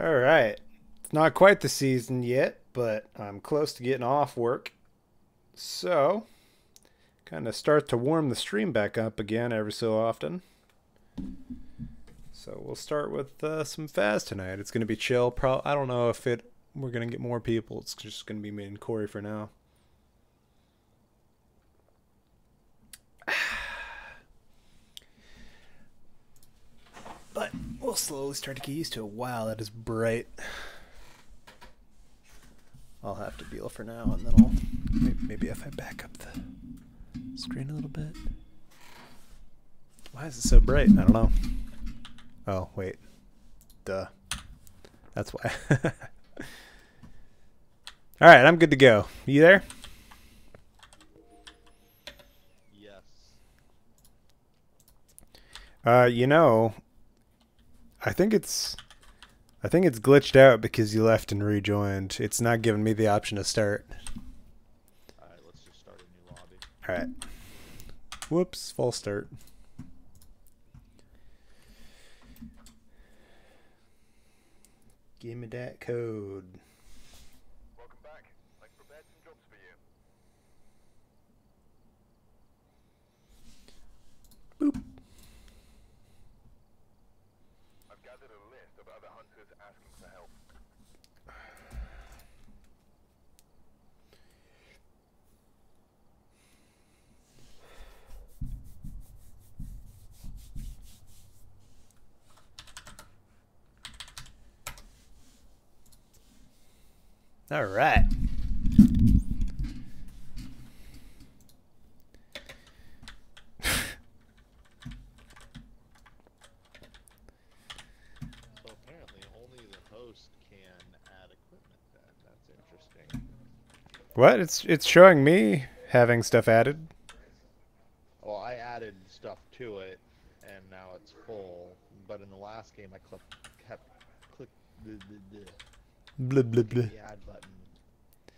All right. It's not quite the season yet, but I'm close to getting off work. So, kind of start to warm the stream back up again every so often. So we'll start with uh, some Phas tonight. It's gonna be chill. Pro- I don't know if it we're gonna get more people. It's just gonna be me and Corey for now. But we'll slowly start to get used to it. Wow, that is bright. I'll have to deal for now, and then I'll maybe if I back up the screen a little bit. Why is it so bright? I don't know. Oh wait, duh. That's why. All right, I'm good to go. You there? Yes. Uh, you know, I think it's I think it's glitched out because you left and rejoined. It's not giving me the option to start. Alright, let's just start a new lobby. All right. Whoops, false start. Give me that code. Welcome back. I've prepared some jobs for you. Boop. I've gathered a list of other hunters asking for help. All right. So apparently only the host can add equipment then. That's interesting. What? It's it's showing me having stuff added. Well, I added stuff to it and now it's full. But in the last game I clicked kept click the, the, the, Blah blah blah. the add button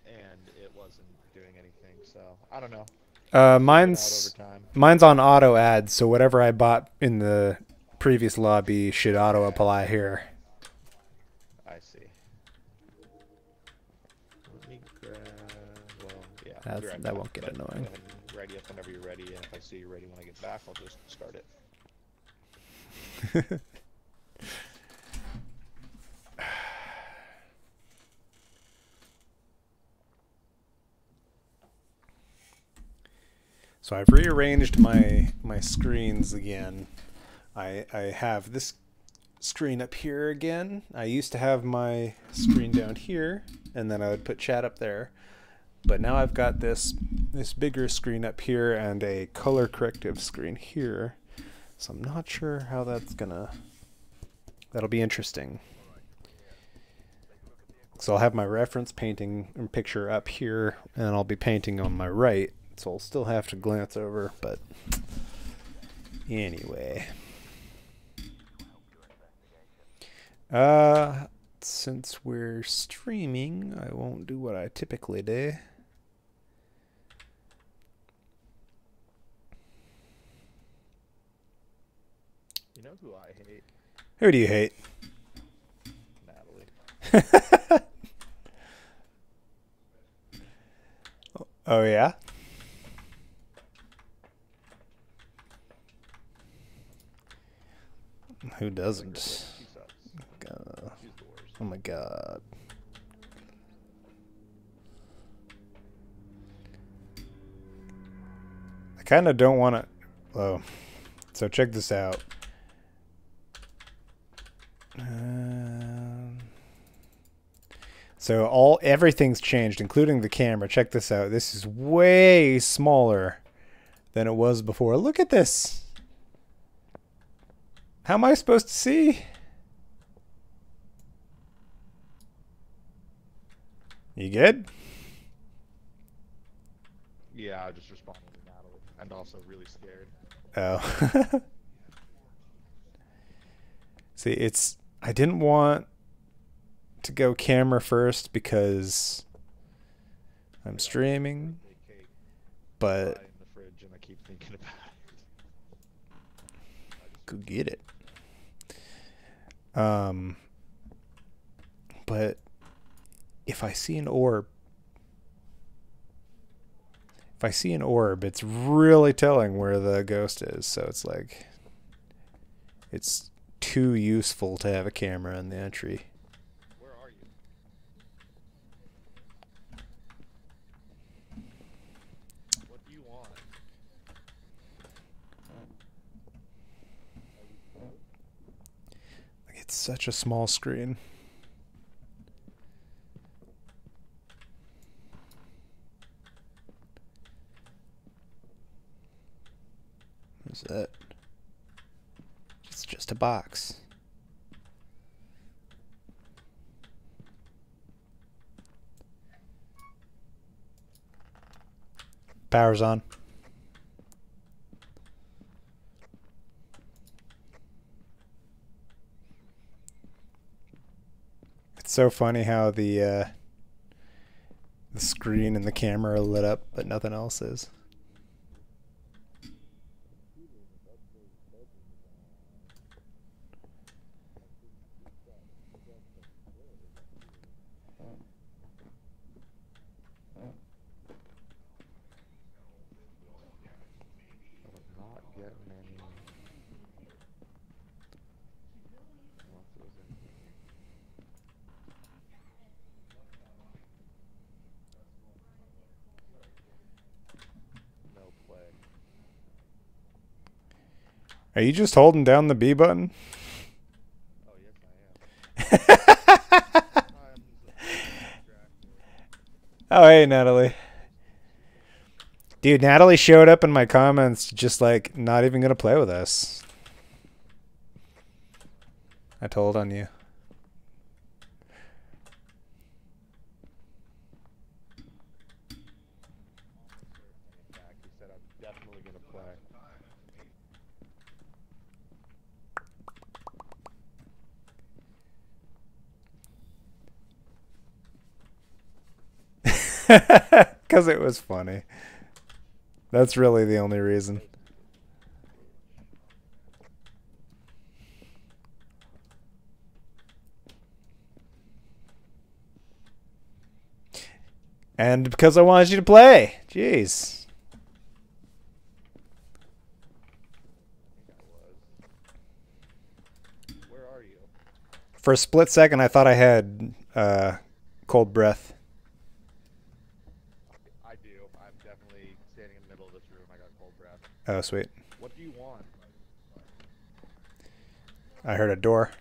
and it wasn't doing anything. So I don't know. Uh, Figure it out mine's mine's on auto add, so whatever I bought in the previous lobby should auto apply here. I see. Let me grab. Well, yeah. Right that won't get but annoying. Ready up whenever you're ready, and if I see you're ready when I get back, I'll just start it. So I've rearranged my my screens again. I I have this screen up here again. I used to have my screen down here, and then I would put chat up there. But now I've got this this bigger screen up here and a color corrective screen here. So I'm not sure how that's gonna. That'll be interesting. So I'll have my reference painting and picture up here, and I'll be painting on my right. So I'll still have to glance over, but anyway. Uh, since we're streaming, I won't do what I typically do. You know who I hate? Who do you hate? Natalie. Oh yeah. Who doesn't? She sucks. She's the worst. oh my god. I kind of don't want to. Oh, so check this out. Um, so all everything's changed, including the camera. Check this out. This is way smaller than it was before. Look at this. How am I supposed to see? You good? Yeah, I just responded to Natalie, and also really scared. Oh. See, it's I didn't want to go camera first because I'm streaming, but right in the fridge, and I keep thinking about it. go get it. Um but if I see an orb, if I see an orb, it's really telling where the ghost is. So it's like, it's too useful to have a camera in the entry. Where are you? What do you want? Like, it's such a small screen. What's that? It's just a box. Power's on. So funny how the uh, the screen and the camera are lit up, but nothing else is. I'm not getting any. Unless it was in here. No play. Are you just holding down the B button? Oh yes, I am. Oh, hey, Natalie. Dude, Natalie showed up in my comments just like not even going to play with us. I told on you. back. He said I'm definitely gonna play. Because it was funny. That's really the only reason. And because I wanted you to play. Jeez. For a split second, I thought I had uh, cold breath. I do. I'm definitely standing in the middle of this room. I got cold breath. Oh, sweet. What do you want? I heard a door.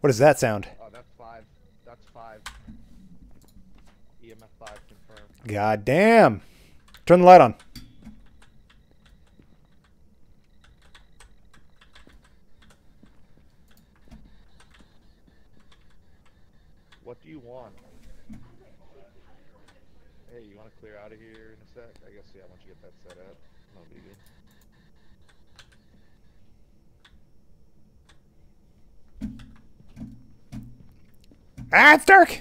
What is that sound? Oh, that's five. That's five. EMF five confirmed. God damn. Turn the light on. What do you want? Hey, you want to clear out of here in a sec? I guess yeah. Once you get that set up, no biggie. Ah, it's dark.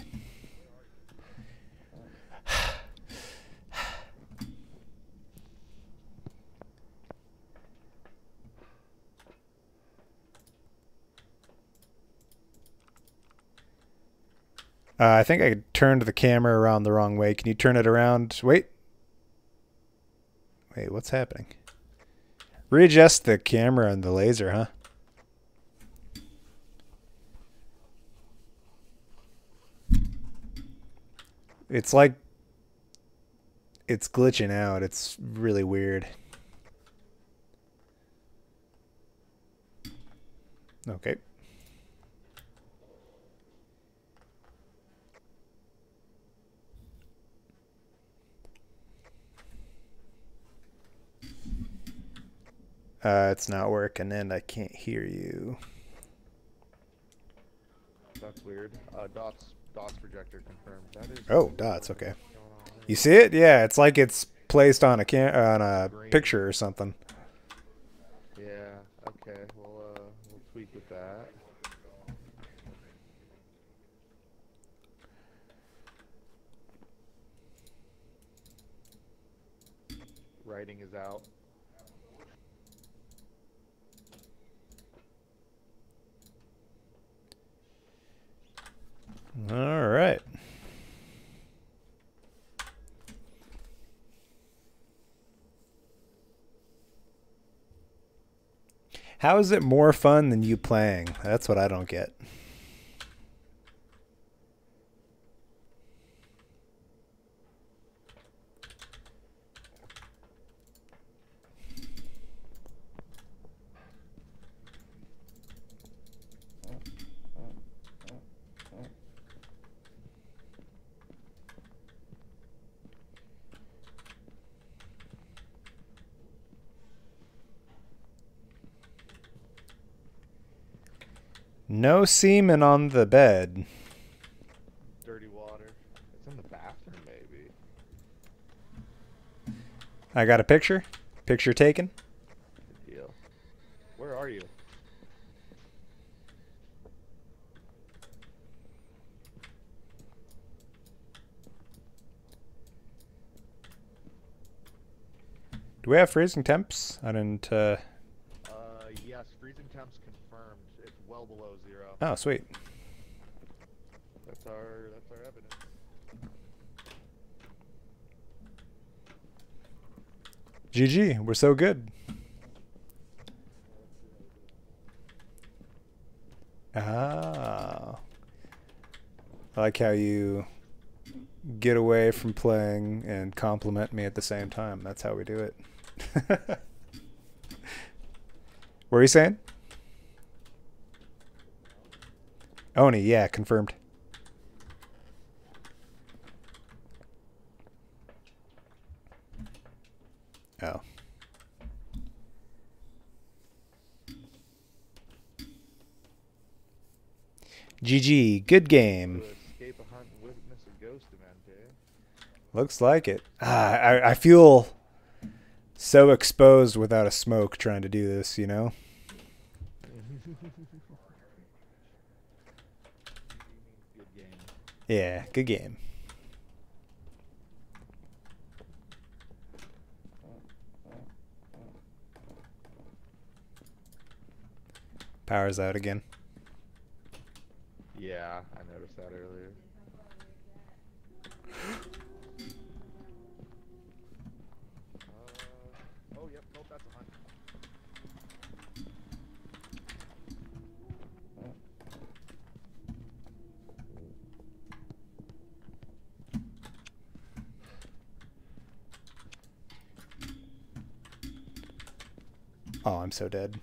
Uh, I think I turned the camera around the wrong way. Can you turn it around? Wait. Wait, what's happening? Readjust the camera and the laser, huh? It's like it's glitching out. It's really weird. Okay. Uh, it's not working and I can't hear you. That's weird. Uh, dots. Dots projector confirmed. That is. Oh, dots, okay. You see it? Yeah, it's like it's placed on a can on a Green. picture or something. Yeah. Okay. We'll uh we'll tweak with that. Writing is out. All right. How is it more fun than you playing? That's what I don't get. No semen on the bed. Dirty water. It's in the bathroom, maybe. I got a picture. Picture taken. Good deal. Where are you? Do we have freezing temps? I didn't. Uh... Uh, yes, freezing temps well below zero. Oh, sweet. That's our that's our evidence. GG. We're so good. Ah. I like how you get away from playing and compliment me at the same time. That's how we do it. what were you saying? Oni, yeah, confirmed. Oh. GG, good game. To escape a hunt and witness a ghost event? Looks like it. Ah, I, I feel so exposed without a smoke trying to do this, you know? Good game. Yeah, good game. Power's out again. Yeah, I noticed that earlier. Uh, oh, yep, nope, that's a hunt. Oh, I'm so dead.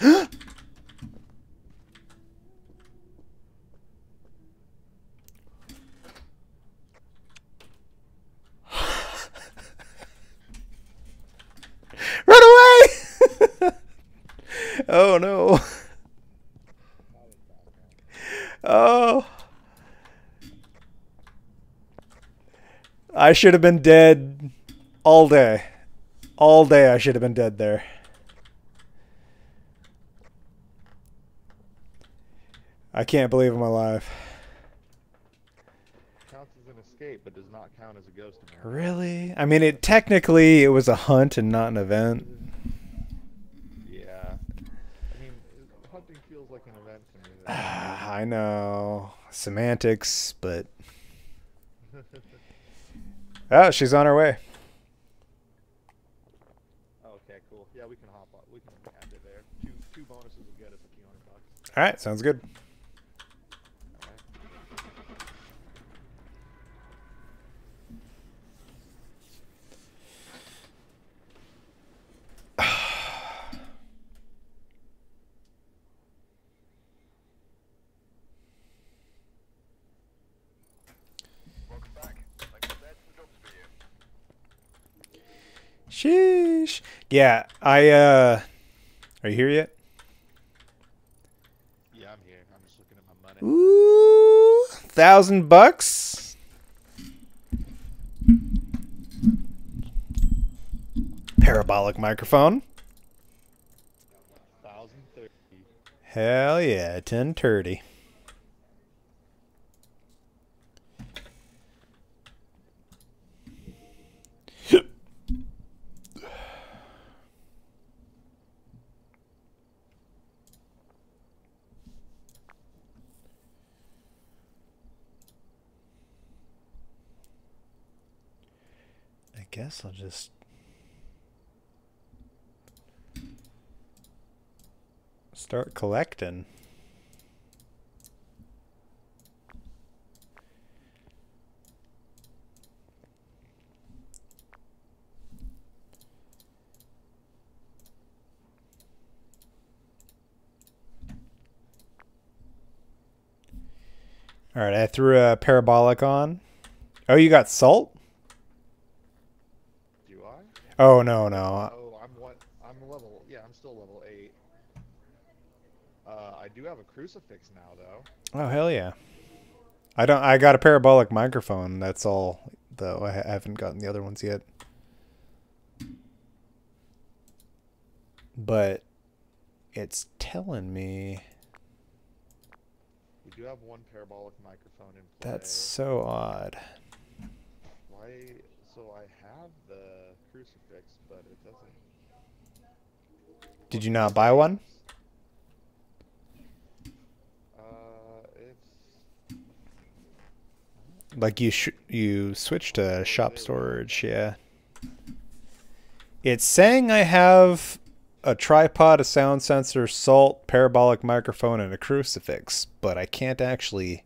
Run away! oh no. Oh. I should have been dead all day. All day I should have been dead there. I can't believe I'm alive. Counts as an escape, but does not count as a ghost. Really? I mean, it technically it was a hunt and not an event. Yeah. I mean, hunting feels like an event to me. I know semantics, but oh, she's on her way. okay, cool. Yeah, we can hop on. We can end it there. Two two bonuses will get us a few hundred bucks. All right, sounds good. Sheesh. Yeah, I, uh, are you here yet? Yeah, I'm here. I'm just looking at my money. Ooh, thousand bucks. Parabolic microphone. Hell yeah, 1030. Guess I'll just. Start collecting. All right, I threw a parabolic on. Oh, you got salt? Oh no, no. Oh, I'm what? I'm level. Yeah, I'm still level eight. Uh, I do have a crucifix now, though. Oh hell yeah. I don't. I got a parabolic microphone. That's all, though. I haven't gotten the other ones yet. But it's telling me We do have one parabolic microphone in play. that's so odd. why. So I have the crucifix, but it doesn't. Did you not buy one? Uh, it's. Like you sh- you switched to shop storage, yeah. It's saying I have a tripod, a sound sensor, salt, parabolic microphone, and a crucifix, but I can't actually.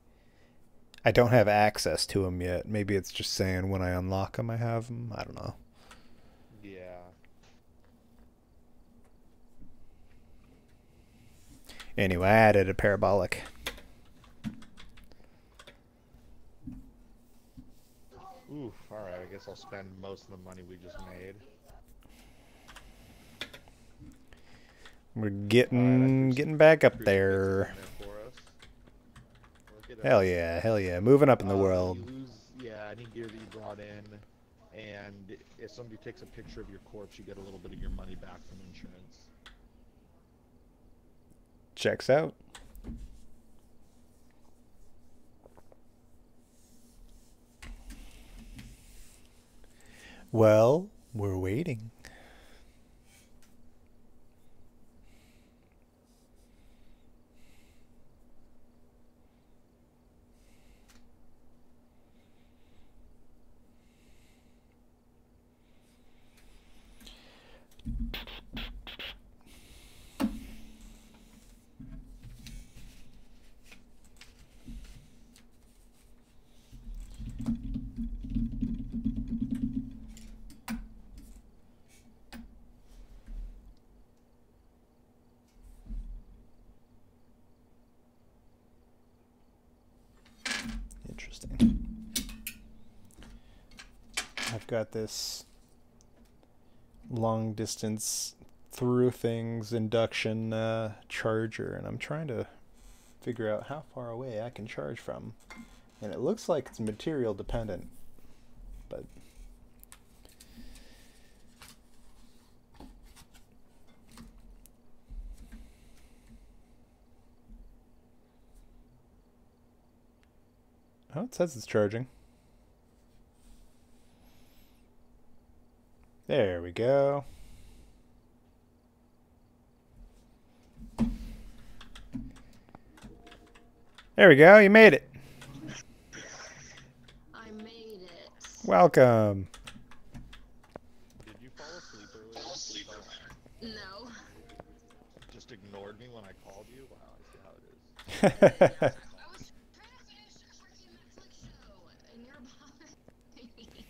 I don't have access to them yet. Maybe it's just saying when I unlock them, I have them. I don't know. Yeah. Anyway, I added a parabolic. Oof. All right. I guess I'll spend most of the money we just made. We're getting threw getting back up there. there for us. Look at Hell yeah, hell yeah. Moving up in the Uh, world. lose, yeah, any gear that you brought in, and if somebody takes a picture of your corpse, you get a little bit of your money back from insurance. Checks out. Well, we're waiting. Interesting. I've this long distance through things induction uh, charger, and I'm trying to figure out how far away I can charge from. And it looks like it's material dependent, but oh, it says it's charging. There we go. There we go. You made it. I made it. Welcome. Did you fall asleep earlier? No. Just ignored me when I called you? Wow, I see how it is. I was trying to finish a freaking Netflix show, and you're behind me.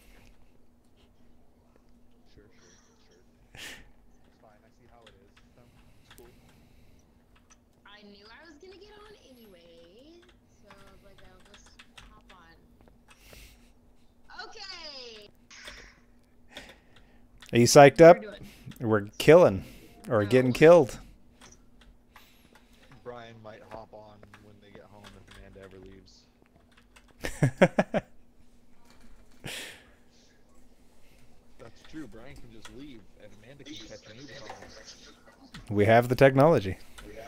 Sure, sure, sure. It's fine, I see how it is. Um, It's cool. I knew I was gonna get on anyway, so I was like, I'll just hop on. Okay. Are you psyched up? we doing? We're killing or No. getting killed. Brian might hop on when they get home if Amanda ever leaves. That's true, Brian can just leave and Amanda can catch an Uber we have the technology. There you go.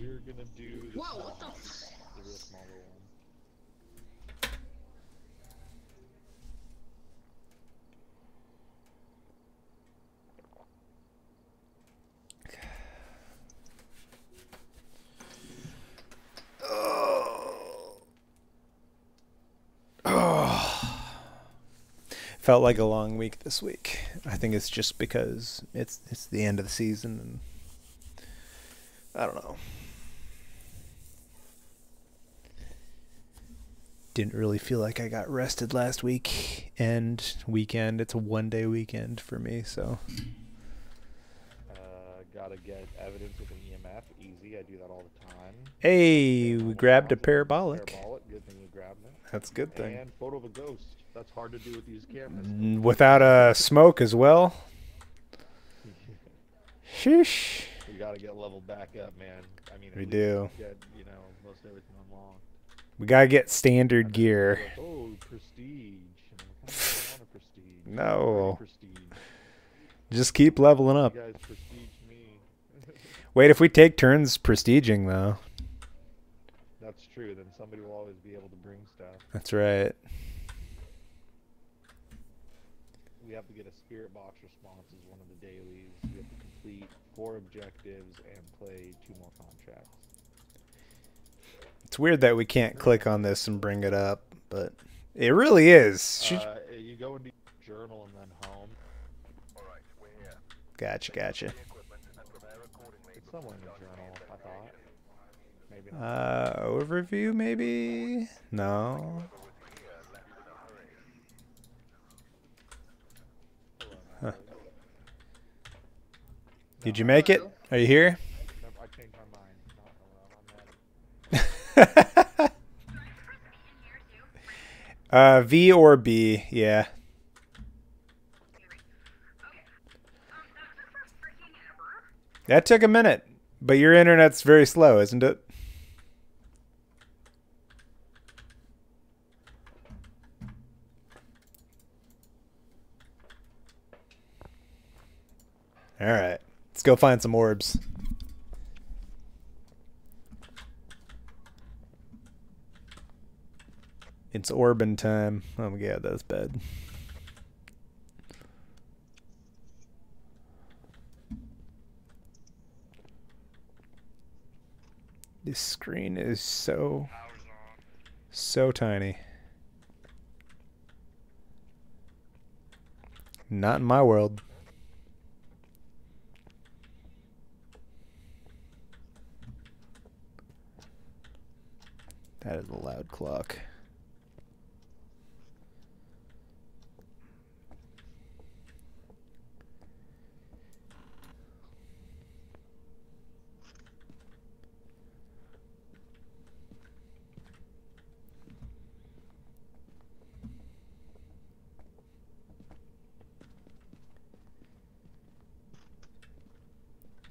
We're gonna do the, Whoa, what the small- f- the real smaller one. Felt like a long week this week. I think it's just because it's it's the end of the season and I don't know. Didn't really feel like I got rested last week and weekend. It's a one day weekend for me, so Uh, gotta get evidence with an EMF. Easy. I do that all the time. Hey, we grabbed a parabolic. Parabolic. Good thing you grabbed it. That's a good thing. And photo of a ghost. That's hard to do with these cameras. Without a smoke as well. Sheesh. We gotta get leveled back up, man. I mean, We do. Get you know most everything unlocked. We gotta get standard gear. Like, oh, prestige. I'm like, I don't want a prestige. No. Prestige. Just keep leveling up. You guys prestige me. Wait, if we take turns prestiging though. That's true. Then somebody will always be able to bring stuff. That's right. We have to get a spirit box response as one of the dailies. We have to complete four objectives and play two more contracts. It's weird that we can't click on this and bring it up, but it really is. Should- Uh, you go into journal and then home. Alright, we're here. Gotcha, gotcha. The equipment and prepare accordingly. It's somewhere in the journal, I thought. Maybe not. Uh, overview maybe? No. Hold on, huh. uh, Did you make it? Are you here? Uh, V or B? Yeah. That took a minute, but your internet's very slow, isn't it? All right, let's go find some orbs. It's Orban time. Oh my god, that's bad. This screen is so so tiny. Not in my world. That is a loud clock.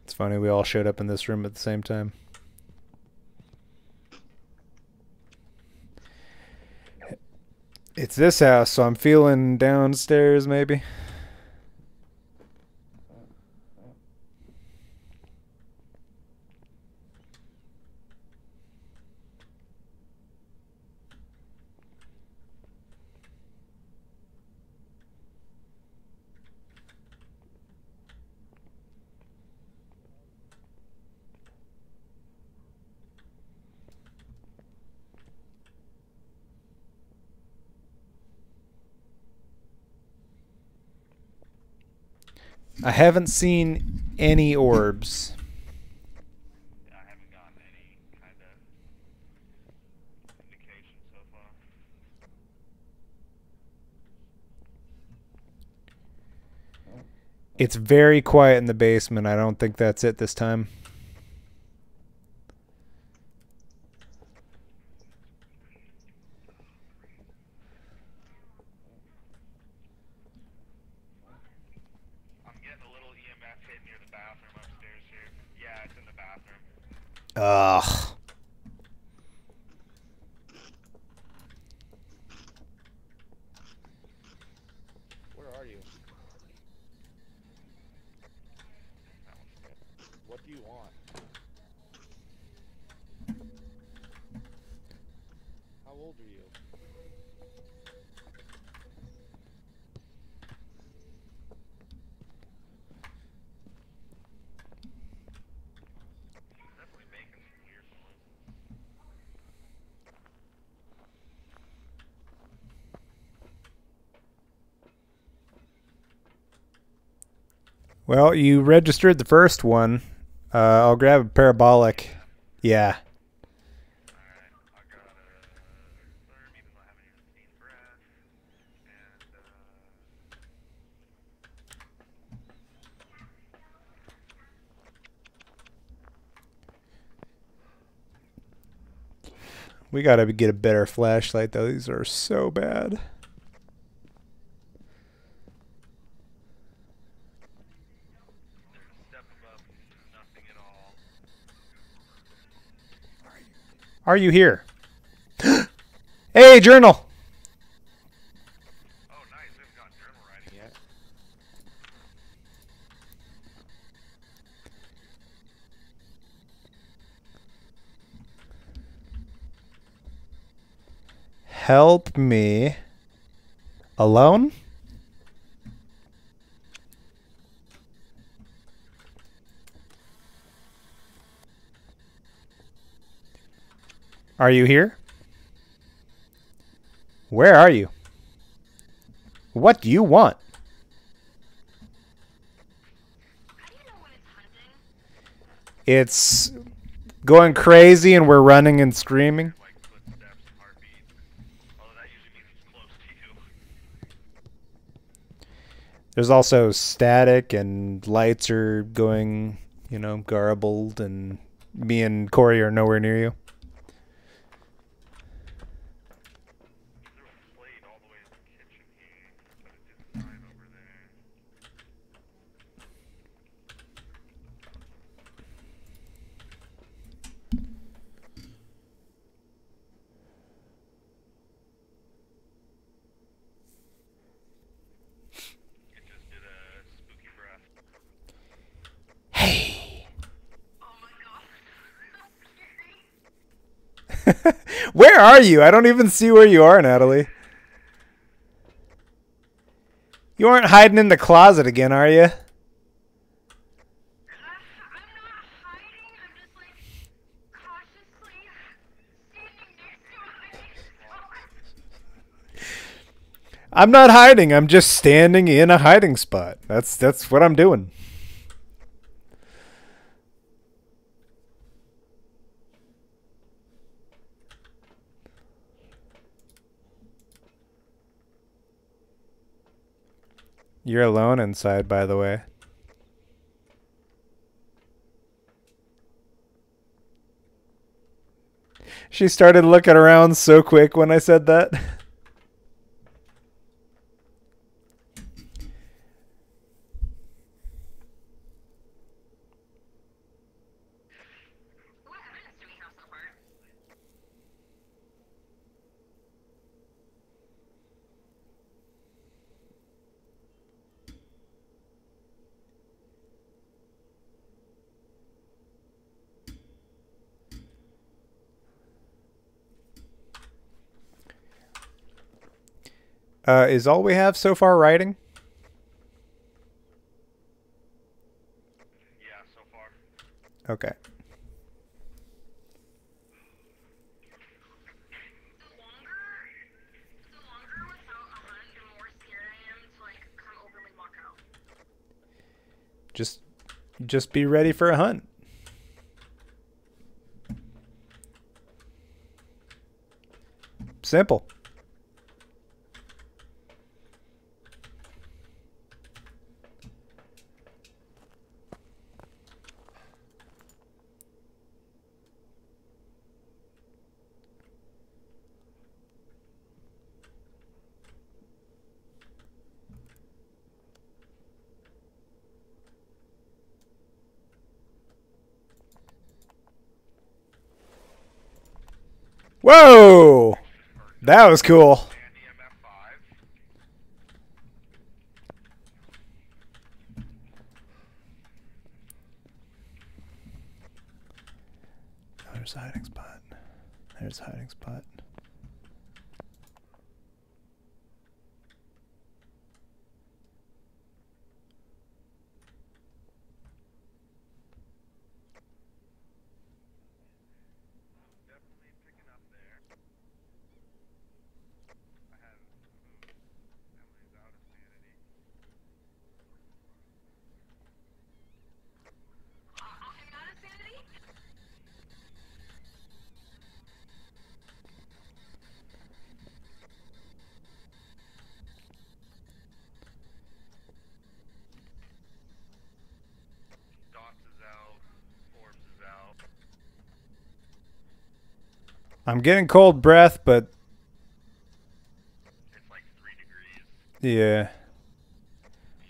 It's funny we all showed up in this room at the same time. It's this house, so I'm feeling downstairs maybe. I haven't seen any orbs. It's very quiet in the basement. I don't think that's it this time. I'm getting a little EMF hit near the bathroom upstairs here. Yeah, it's in the bathroom. Ugh. Where are you? What do you want? How old are you? Definitely making some weird noise. Well, you registered the first one. Uh, I'll grab a parabolic. Yeah. We gotta get a better flashlight though. These are so bad. there's a step above nothing at all. Are you here? hey, journal. Help me. Alone? Are you here? Where are you? What do you want? It's going crazy and we're running and screaming. There's also static and lights are going, you know, garbled and me and Corey are nowhere near you. Threw a plate all the way to the kitchen here, but it didn't sign over there. It just did a spooky breath. Hey. Oh my god. Where are you? I don't even see where you are, Natalie. You aren't hiding in the closet again, are you? I'm not hiding, I'm just standing next to a hiding I'm not hiding. I'm just standing in a hiding spot. That's that's what I'm doing. You're alone inside, by the way. She started looking around so quick when I said that. Uh, is all we have so far writing? Yeah, so far. Okay. The longer, the longer without a hunt, the more scared I am to like come openly walk out. Just just be ready for a hunt. Simple. Whoa! That was cool. And EMF 5. There's a hiding spot. There's a hiding spot. Definitely picking up there. I have ooh, Emily's out of sanity. I'm getting cold breath, but like yeah.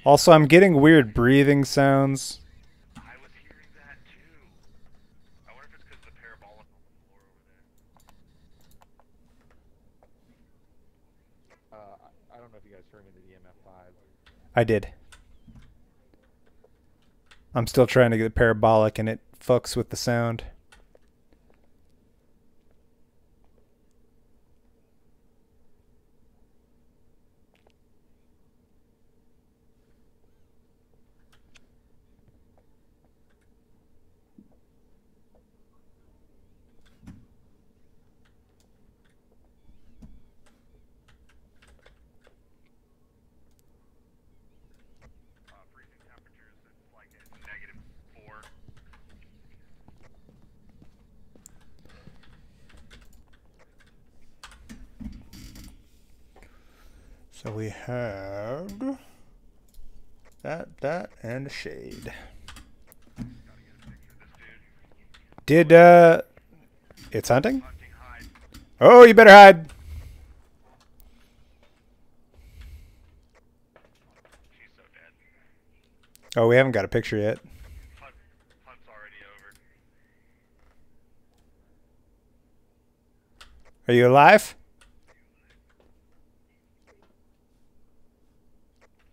Also, I'm getting weird breathing sounds. I did. I'm still trying to get parabolic, and it fucks with the sound. Uh, freezing temperatures. It's like at negative four. So we have that, that, and a shade. Did uh, it's hunting? Oh, you better hide. Oh, we haven't got a picture yet. Are you alive?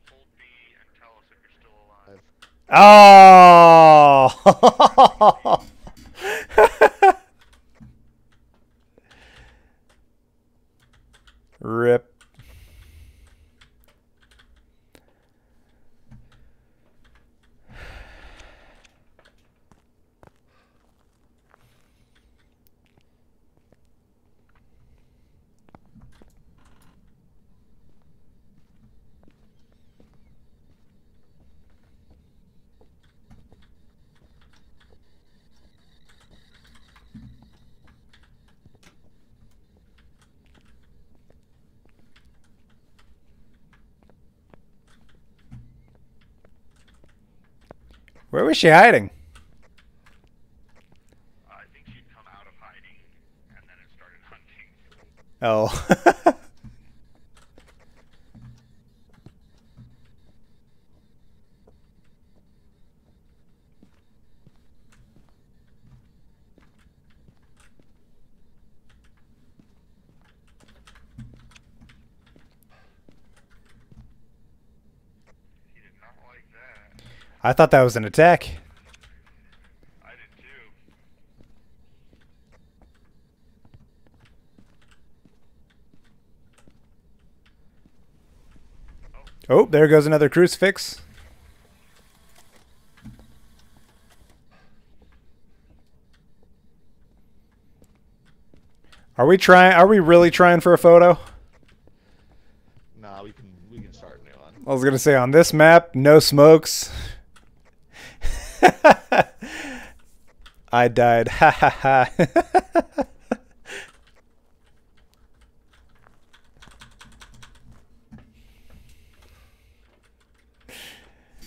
Hold B and tell us if you're still alive. Oh! Rip. Where was she hiding? I think she'd come out of hiding, and then it started hunting. Oh. He did not like that. I thought that was an attack. I did too. Oh, there goes another crucifix. Are we trying? Are we really trying for a photo? Nah, we can we can start a new one. I was gonna say on this map, no smokes. I died. Ha ha ha.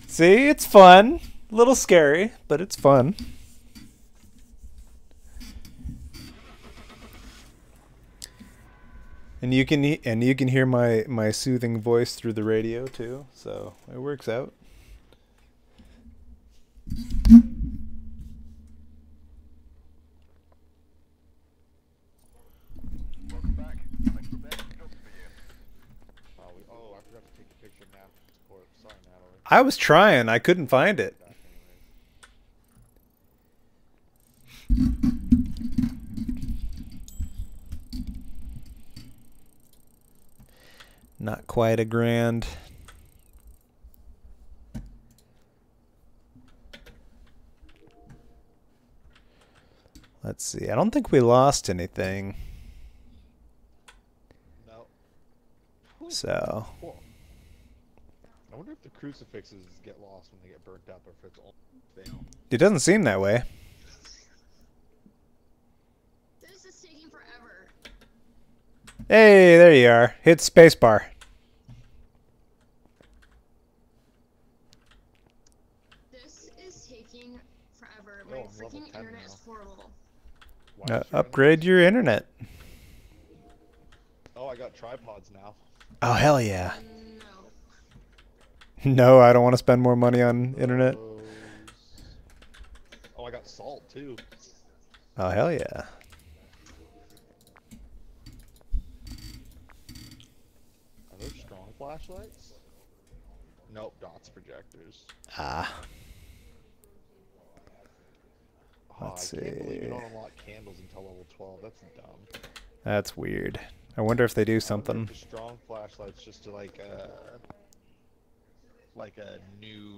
See, it's fun. A little scary, but it's fun. And you can and you can hear my my soothing voice through the radio too, so it works out. Welcome back. Thanks for being jobs for you. Oh, we, oh, I forgot to take a picture of Natalie corpse. Sorry, Natalie. I was trying, I couldn't find it. Not quite a grand. Let's see. I don't think we lost anything. No. So, Cool. I wonder if the crucifixes get lost when they get burnt up, or if it's all film. it doesn't seem that way. This is taking forever. Hey, there you are. Hit spacebar. This is taking forever. My Oh, freaking 10 internet is horrible. Uh, your upgrade your internet. internet- I got tripods now. Oh hell yeah! No. No, I don't want to spend more money on internet. Oh, I got salt too. Oh hell yeah! Are those strong flashlights? Nope, dots projectors. Ah, Oh, Let's I can't believe see. you don't unlock candles until level 12. That's dumb. that's weird. I wonder if they do I wonder if something. strong flashlights just to like uh like a new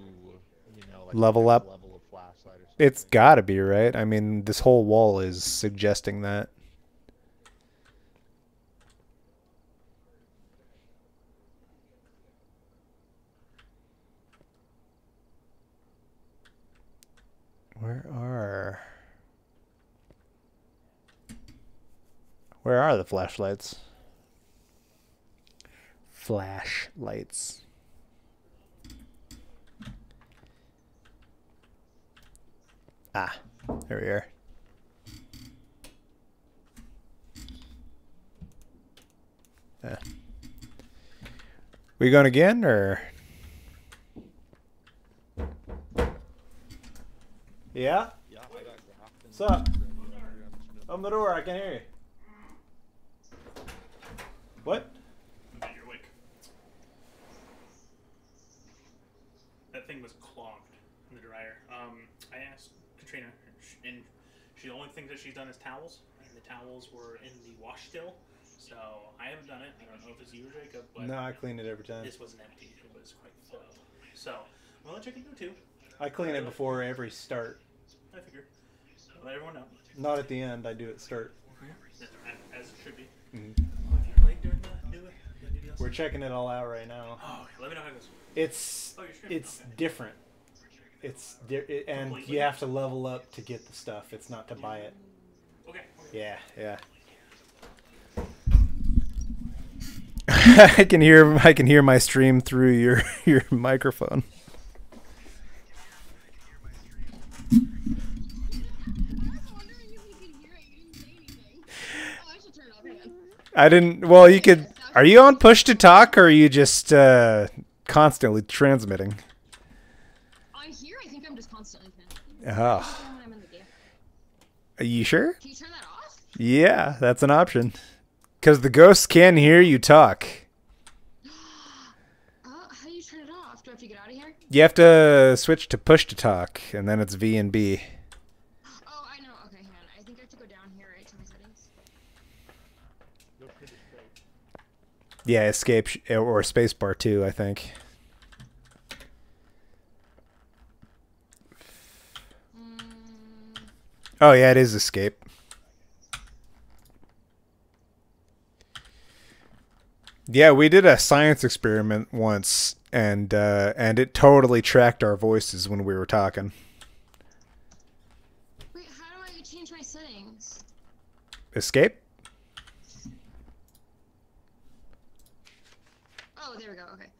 you know like Level up? level of flashlight or something. It's gotta be right. I mean, this whole wall is suggesting that. Where are Where are the flashlights? Flashlights. Ah, there we are. Yeah. We going again or? Yeah. Yeah, I got Grafton. What's up? Open the door. I can hear you. What? You're awake. That thing was clogged in the dryer. Um, I asked And she the only thing that she's done is towels, and the towels were in the wash still. So I haven't done it. I don't know if it's you or Jacob, but No, I clean it every time. this wasn't empty. It was quite full. So I'm gonna let Jacob too. I clean it before every start. I figure. Let everyone know. Not at the end. I do it start. As, as it should be. Mhm. If you played during the new, the new DLC. We're checking it all out right now. Oh, let me know how it goes. It's Oh, it's different. It's di- it, and Completely. you have to level up to get the stuff. It's not to buy it. Okay. okay. Yeah, yeah. I can hear I can hear my stream through your your microphone. I was wondering if you could hear it. You didn't say anything. Oh, I should turn it off again. I didn't. Well, you could. Are you on push to talk, or are you just uh, constantly transmitting? On here, I think I'm just constantly connected. Oh, Even when I'm in the game. are you sure? Can you turn that off? Yeah, that's an option. Because the ghosts can hear you talk. Uh, how do you turn it off? Do I have to get out of here? You have to switch to push to talk, and then it's V and B. Oh, I know. Okay, hang on. I think I have to go down here, right, to my settings. Go to the state. Yeah, escape sh- or spacebar too. I think. Oh yeah, it is escape. Yeah, we did a science experiment once, and uh, and it totally tracked our voices when we were talking. wait, how do I change my settings? Escape? Oh, there we go. Okay.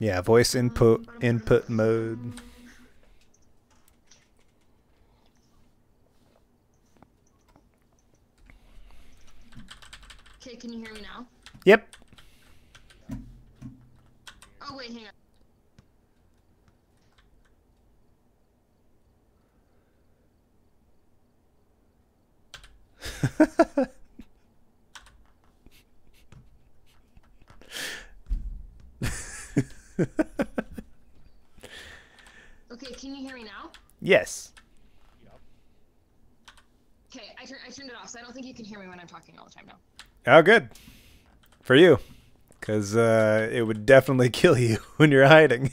Yeah, voice input input mode. Can you hear me now? Yep. Oh, wait, hang on. Okay, can you hear me now? yes. Okay, I, tur- I turned it off, so I don't think you can hear me when I'm talking all the time now. Oh, good. For you. Because uh, it would definitely kill you when you're hiding.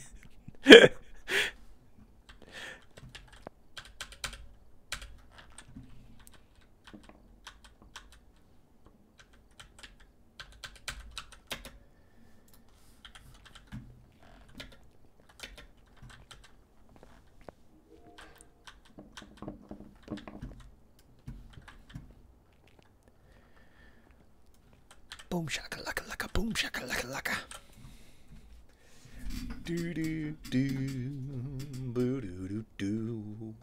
boom shaka laka laka boom shaka laka laka. Do do do boo do do do.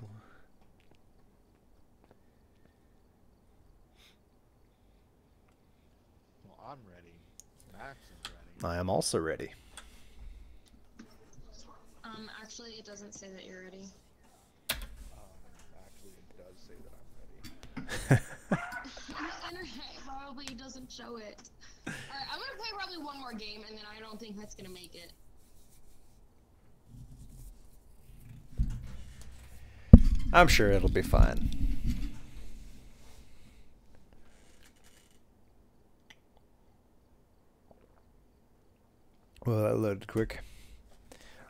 I'm ready. Max is ready. I also ready. Um, actually, it doesn't say that you're ready. Um, actually, it does say that I'm ready. the internet probably doesn't show it. Alright, I'm gonna play probably one more game, and then I don't think that's gonna make it. I'm sure it'll be fine. Well, that loaded quick.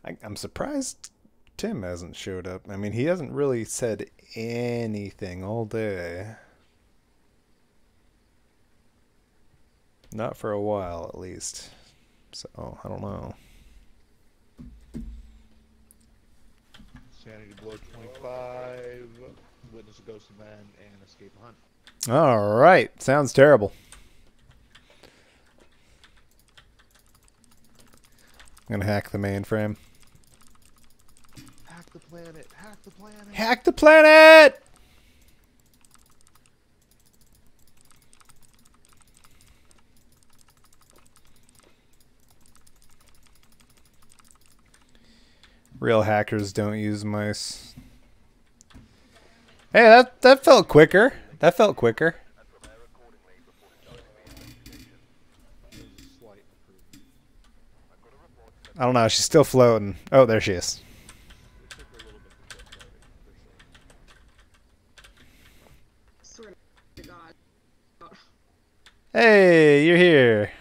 I, I'm surprised Tim hasn't showed up. I mean, he hasn't really said anything all day. Not for a while, at least. So, I don't know. Sanity Blow 25. Witness a ghost of Man, and escape a hunt. All right. Sounds terrible. I'm gonna hack the mainframe. Hack the planet. Hack the planet. Hack the planet! Real hackers don't use mice. Hey, that that felt quicker. That felt quicker. I don't know. She's still floating. Oh, there she is. Hey, you're here.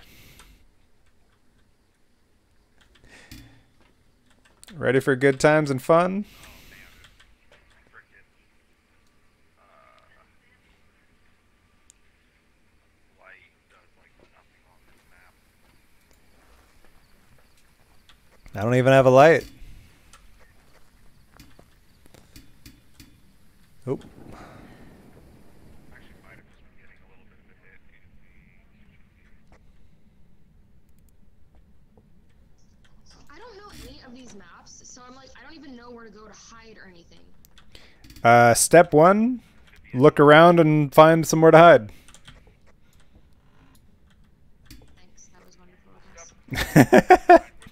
Ready for good times and fun? Frickin'. Uh, light does like nothing on this map. I don't even have a light. Oh, Actually, might have just been getting a little bit of a hit in I don't know any of these maps, so I'm like, I don't even know where to go to hide or anything. uh, step one: look around and find somewhere to hide. Thanks, that was wonderful. of us. where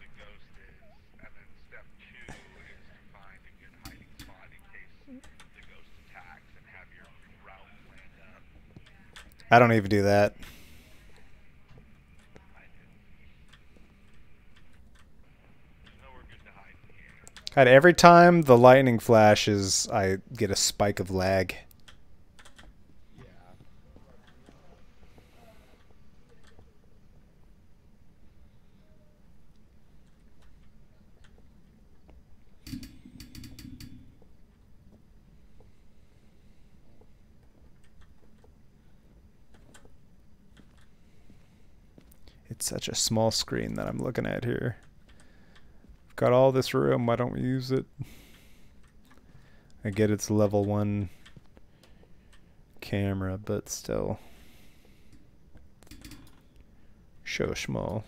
the ghost is, and then step two is to find a good hiding spot in case the ghost attacks and have your route planned up. I don't even do that. God, every time the lightning flashes, I get a spike of lag. Yeah. It's such a small screen that I'm looking at here. I've got all this room, why don't we use it? I get it's level one camera, but still. So small.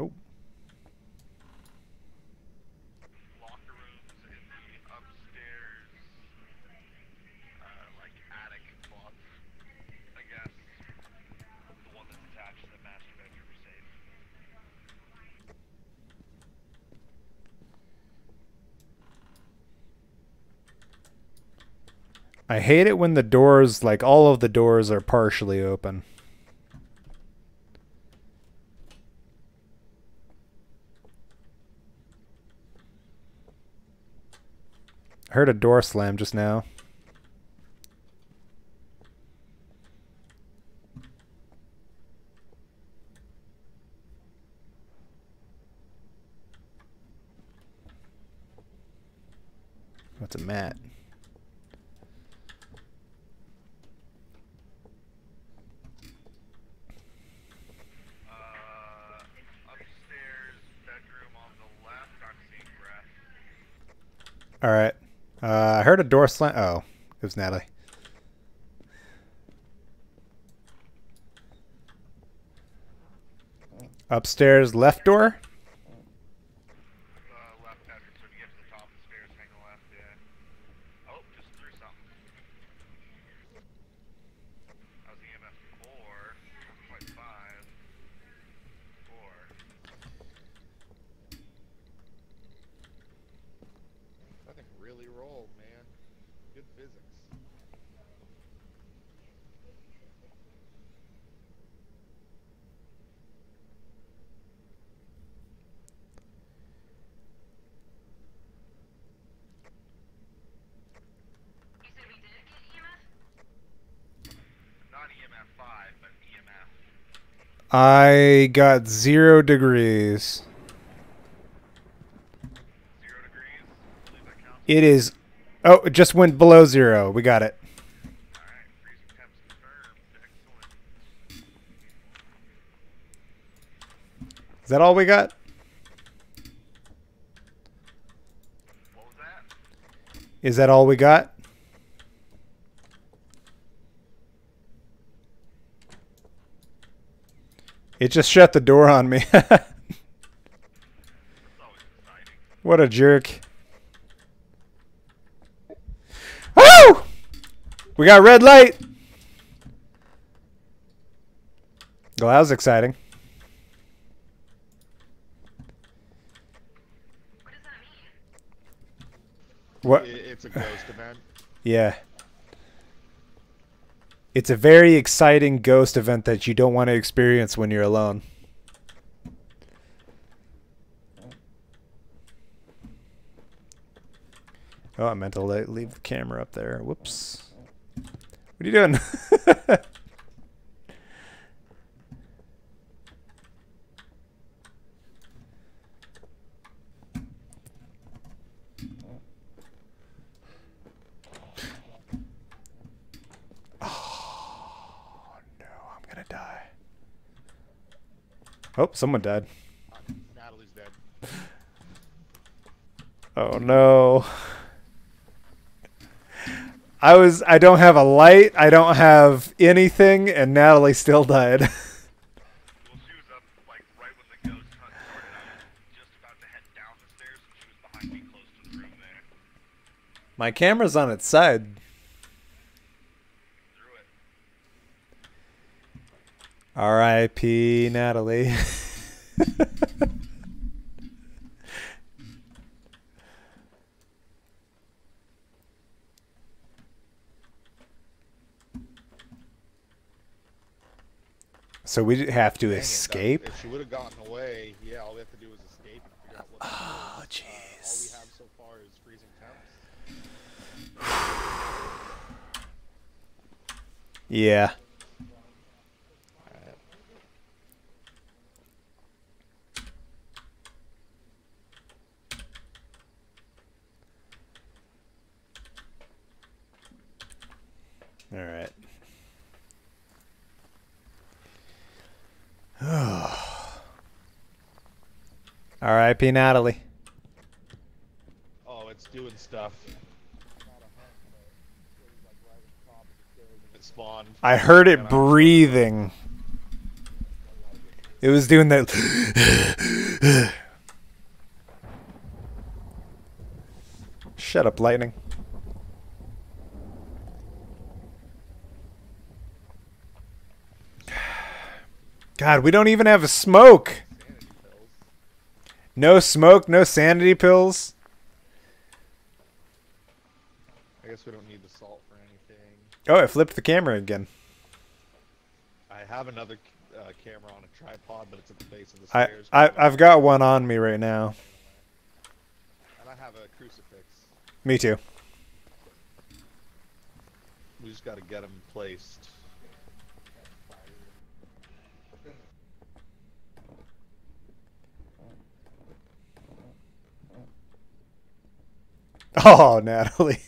Oh, locker rooms in the upstairs, uh, like attic closet, I guess. The one that's attached to the master bedroom safe. I hate it when the doors, like all of the doors, are partially open. I heard a door slam just now. What's a mat? Uh, upstairs bedroom on the left, I'm seeing breath. All right. Uh, I heard a door slam. Oh, it was Natalie. Upstairs, left door. Uh, left bedroom, so if you get to the top of the stairs, hang a left, yeah. Oh, just threw something. roll, man. Good physics. You said we did get E EMF? Not EMF 5, but E EMF. I got zero degrees. It is. Oh, it just went below zero. We got it. Is that all we got? That? Is that all we got? It just shut the door on me. It's always exciting. what a jerk. Woo! We got red light. Well, that was exciting. What does that mean? What? I- it's a ghost event. Yeah. It's a very exciting ghost event that you don't want to experience when you're alone. Oh, I meant to leave the camera up there. Whoops. What are you doing? oh, no, I'm going to die. Oh, someone died. Natalie's dead. Oh no. I was I don't have a light, I don't have anything, and Natalie still died. Well, she was up, like, right when the ghost hunt started. I was just about to head down the stairs, and she was behind me close to the room there. My camera's on its side. Threw it. R.I.P. Natalie. so we have to Dang it, escape? If she would have gotten away, yeah, all we have to do is escape and figure out what. to do. Oh, all we jeez. have so far is freezing temps. Yeah. All right. R.I.P. Natalie. Oh, it's doing stuff. It spawned. I heard it breathing. It was doing that. Shut up, lightning. God, we don't even have a smoke. No smoke, no sanity pills. I guess we don't need the salt for anything. Oh, I flipped the camera again. I have another uh, camera on a tripod, but it's at the base of the I, stairs. I I've got one on me right now. And I have a crucifix. Me too. We just got to get them placed. Oh, Natalie.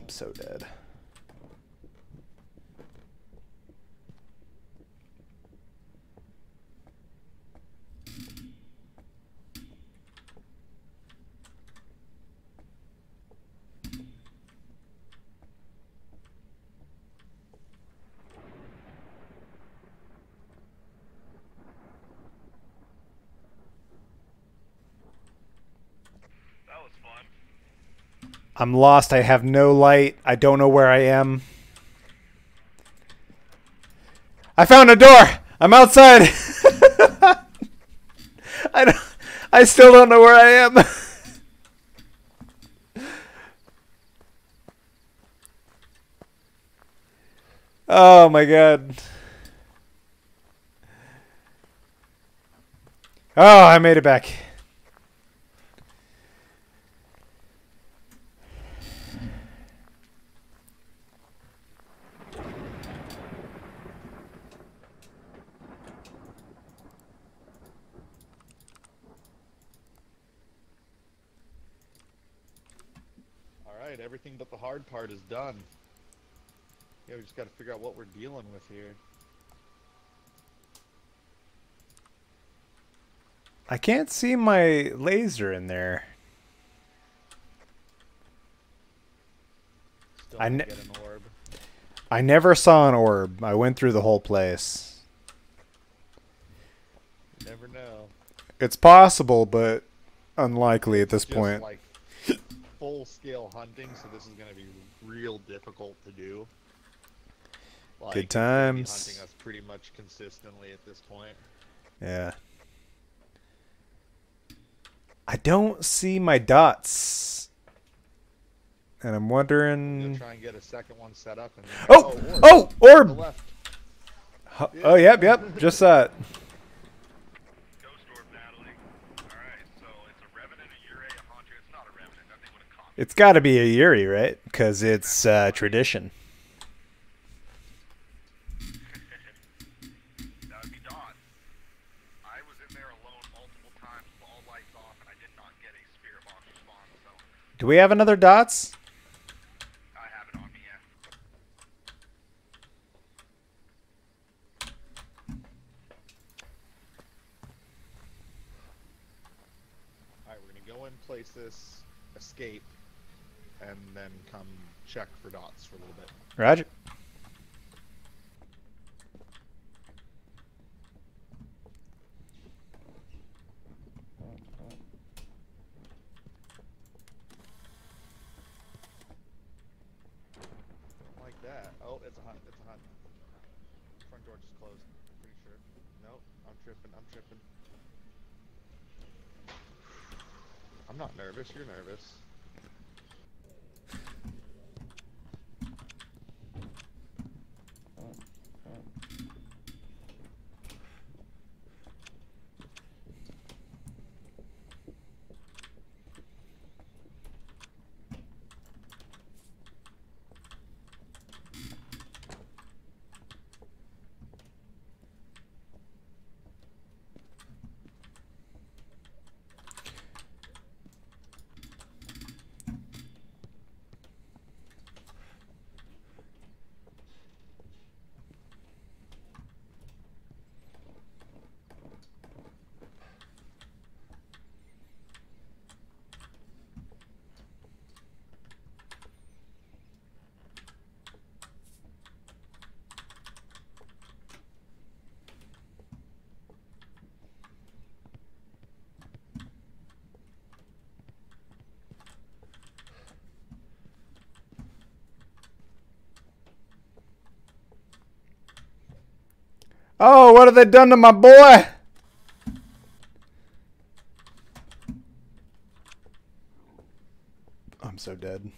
I'm so dead. I'm lost. I have no light. I don't know where I am. I found a door. I'm outside. I don't, I still don't know where I am. oh my god. Oh, I made it back. Alright, everything but the hard part is done. Yeah, we just gotta figure out what we're dealing with here. I can't see my laser in there. Still I ne- get an orb. I never saw an orb. I went through the whole place. You never know. It's possible, but unlikely at this Just point. like full scale hunting, so this is gonna be real difficult to do. Like, Good times. Hunting us pretty much consistently at this point. Yeah. I don't see my dots. And I'm wondering. gonna try and get a second one set up. And oh! oh! orb. Oh! Orb! Huh, Oh, yep, yep. Just saw it. Ghost orb, Natalie. Alright, so it's a Revenant, a Yurei, a Hantu. It's not a Revenant. That thing would have caught me. It's got to be a Yuri, right? Because it's uh, tradition. That would be Dots. I was in there alone multiple times with all lights off, and I did not get a spirit box response, so Do we have another dots? I have it on me, yeah. Alright, we're gonna go in, place this, escape, and then come check for dots for a little bit. Roger. Like that. Oh, it's a hunt. It's a hunt. Front door just closed. I'm pretty sure. Nope. I'm tripping. I'm tripping. I'm not nervous. You're nervous. Oh, what have they done to my boy? I'm so dead.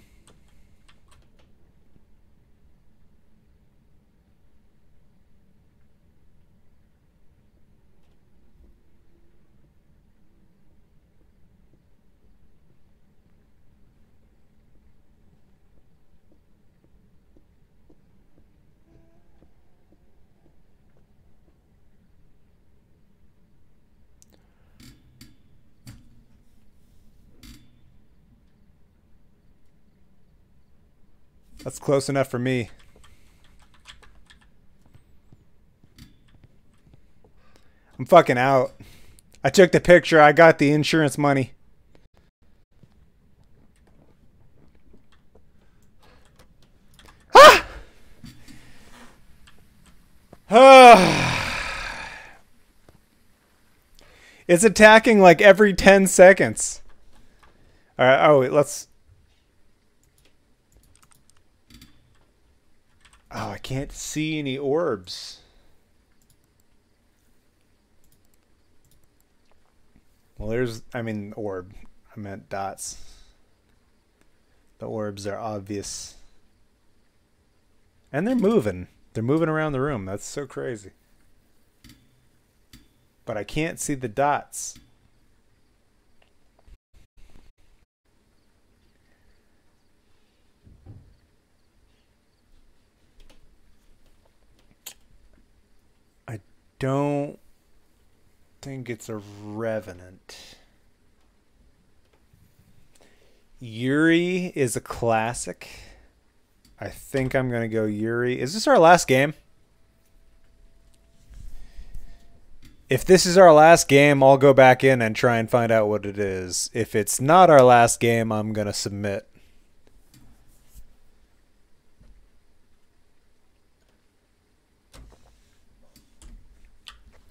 Close enough for me. I'm fucking out. I took the picture. I got the insurance money. Ah! it's attacking like every 10 seconds. All right. Oh, wait, let's Oh, I can't see any orbs. Well, there's, I mean, orb. I meant dots. The orbs are obvious. And they're moving. They're moving around the room. That's so crazy. But I can't see the dots. I don't think it's a revenant. Yuri is a classic. I think I'm going to go Yuri. Is this our last game? If this is our last game, I'll go back in and try and find out what it is. If it's not our last game, I'm going to submit.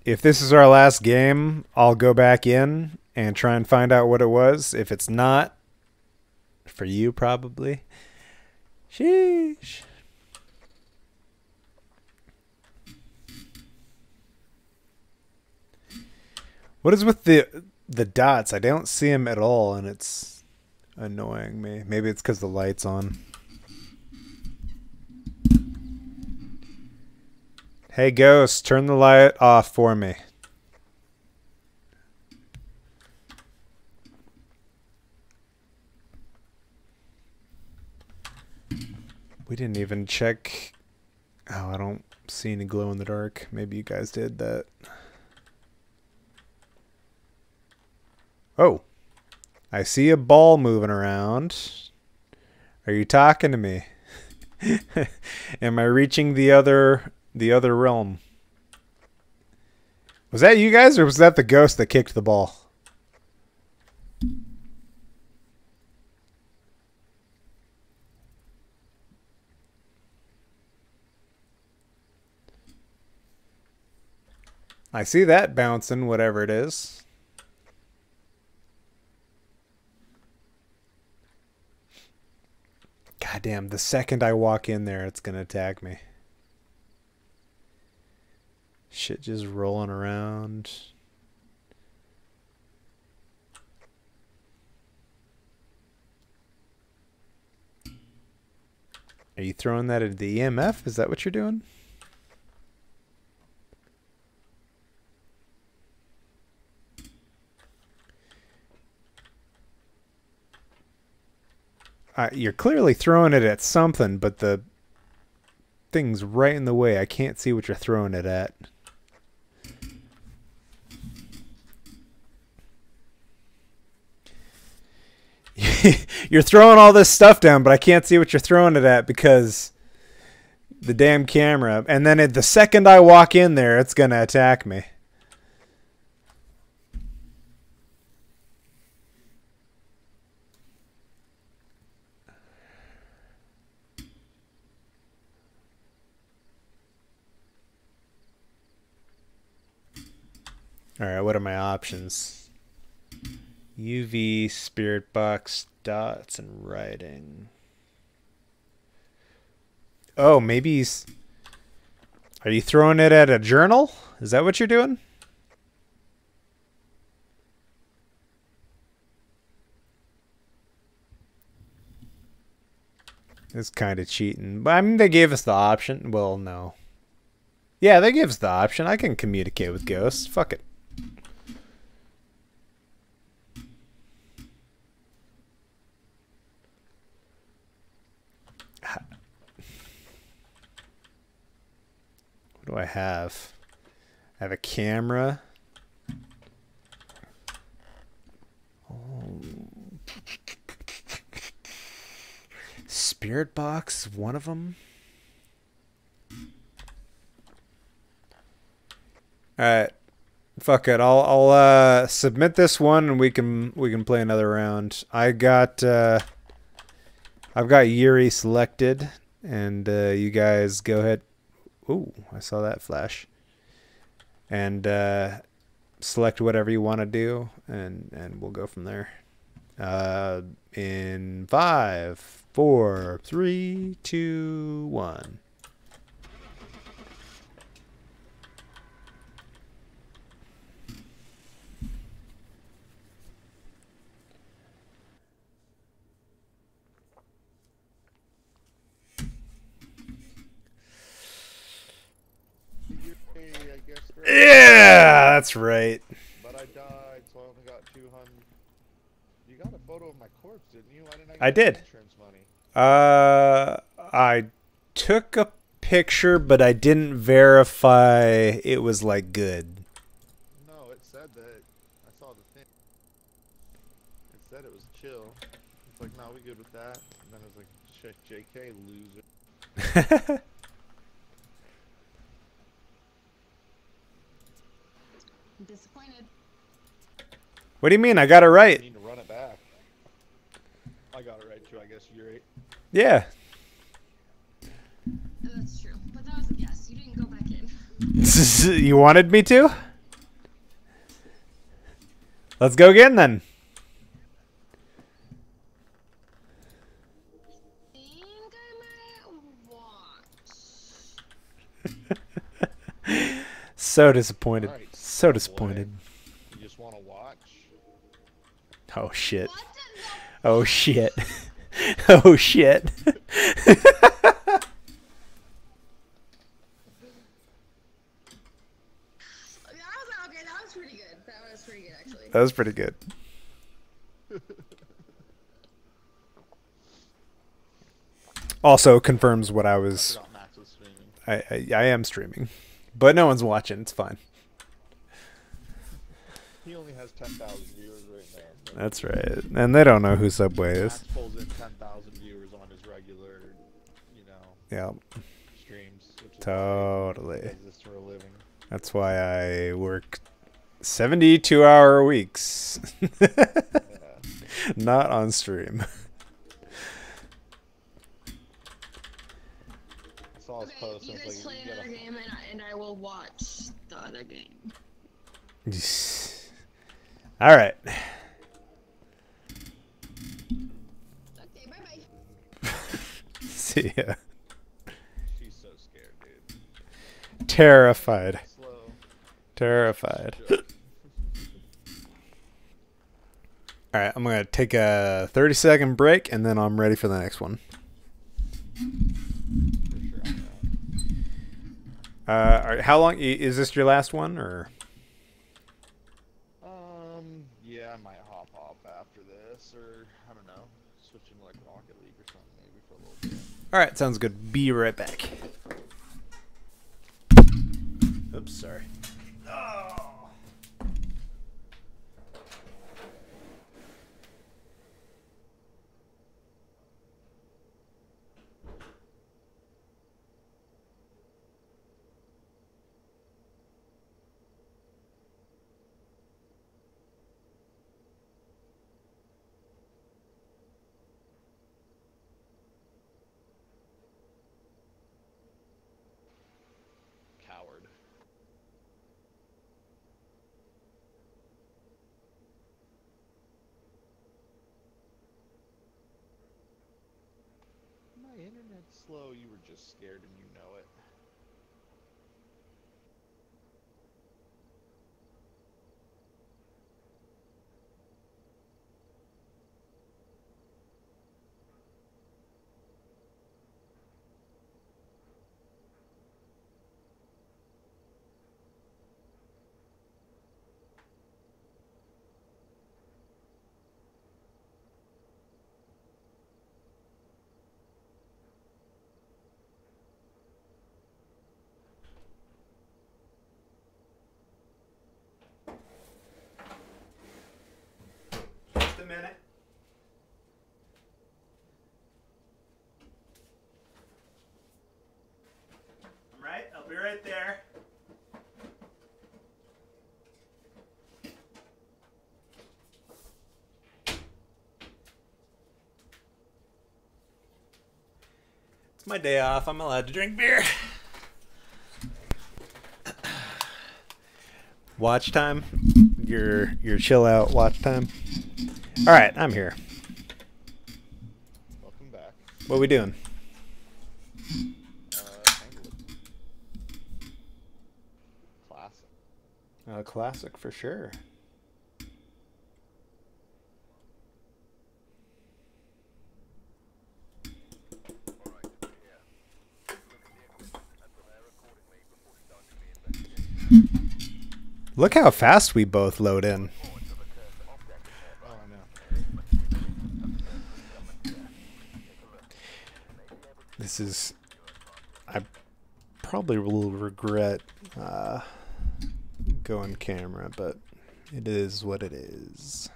If this is our last game, I'll go back in and try and find out what it was. If it's not, for you probably. Sheesh. What is with the the dots? I don't see them at all, and it's annoying me. Maybe it's because the light's on. Hey, Ghost, turn the light off for me. We didn't even check. Oh, I don't see any glow in the dark. Maybe you guys did that. Oh, I see a ball moving around. Are you talking to me? Am I reaching the other the other realm? Was that you guys or was that the ghost that kicked the ball? I see that bouncing, whatever it is. God damn, the second I walk in there, it's going to attack me. Shit just rolling around. Are you throwing that at the EMF? Is that what you're doing? Uh, you're clearly throwing it at something, but the thing's right in the way. I can't see what you're throwing it at. you're throwing all this stuff down, but I can't see what you're throwing it at because the damn camera. And then it, the second I walk in there, it's going to attack me. All right, what are my options? UV, spirit box, dots, and writing. Oh, maybe he's. Are you throwing it at a journal? Is that what you're doing? It's kind of cheating. But I mean, they gave us the option. Well, no. Yeah, they gave us the option. I can communicate with ghosts. Fuck it. Do I have? I have a camera. Spirit box, one of them. All right, fuck it. I'll I'll uh, submit this one and we can we can play another round. I got uh, I've got Yurei selected, and uh, you guys go ahead. Ooh, I saw that flash. And uh, select whatever you want to do, and and we'll go from there. Uh, in five, four, three, two, one. Yeah, that's right. But I died, so I only got 200. You got a photo of my corpse, didn't you? Why didn't I get I did. insurance money? Uh, I took a picture, but I didn't verify it was like good. No, it said that. I saw the thing. It said it was chill. It's like, no, we good with that. And then it was like, JK, loser. I'm disappointed. What do you mean? I got it I right. need to run it back. I got it right too, I guess. You're right. Yeah. That's true. But that was a guess. You didn't go back in. you wanted me to? Let's go again then. think I might watch. So disappointed. Alright, So boy. disappointed. You just want to watch? Oh shit. Oh shit. Oh shit. That was okay. That was pretty good. That was pretty good, actually. That was pretty good. Also confirms what I I was. forgot Max was streaming. I, I I am streaming, but no one's watching. It's fine. He only has 10,000 viewers right now. but That's right. And they don't know who Subway is. pulls in 10,000 viewers on his regular, you know, Yeah, streams. Totally. Why he does this for a living. That's why I work 72 hour weeks. Yeah. Not on stream. I saw his Okay, post you guys it's play you another game, and I, and I will watch the other game. All right. See ya. she's so scared, dude. Terrified. Slow. Terrified. All right, I'm going to take a 30 second break and then I'm ready for the next one. Sure, Uh, all right, how long is this your last one or Um, yeah, I might hop off after this, or I don't know, switch into like Rocket League or something maybe for a little bit. All right, sounds good. Be right back. Oops, sorry. Coward. My internet's slow. You were just scared and you know it. Minute. I'm right. I'll be right there. It's my day off. I'm allowed to drink beer. Watch time. Your your chill out watch time. All right, I'm here. Welcome back. What we doing? Uh, Classic. A classic for sure. Look how fast we both load in. Oh, I know. This is. I probably will regret uh, going camera, but it is what it is.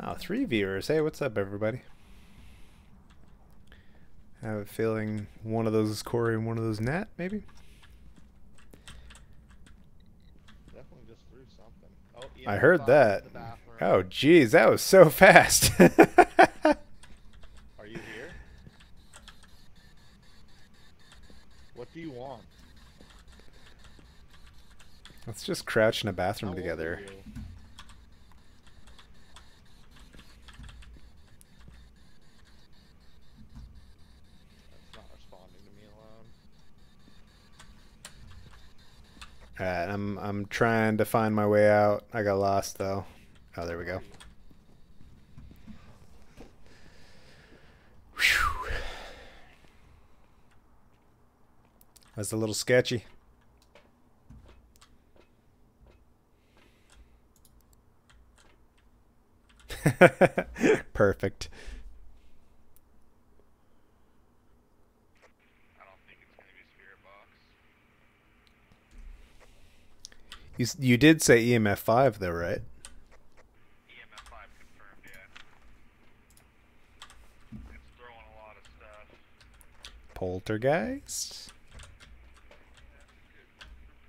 Wow, three viewers. Hey, what's up, everybody? I have a feeling one of those is Corey and one of those Nat, maybe? Definitely just threw something. Oh, I heard that. in the bathroom. Oh, geez, that was so fast. Are you here? What do you want? Let's just crouch in a bathroom old are together. That's not responding to me alone. Alright, I'm I'm trying to find my way out. I got lost though. Oh, there we go. Whew. That's a little sketchy. Perfect. I don't think it's gonna be Spirit Box. You you did say EMF five though, right? EMF five confirmed, yeah. It's throwing a lot of stuff. Poltergeist.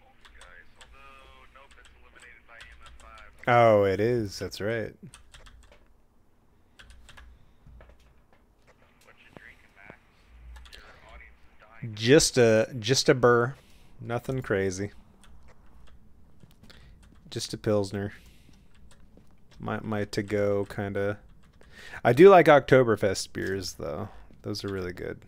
Poltergeist. Although nope, it's eliminated by EMF five. Oh, it is. That's right. What you drinking, Max? Your audience is dying. Just a just a burr, nothing crazy. Just a pilsner. My my to go kind of. I do like Oktoberfest beers though. Those are really good.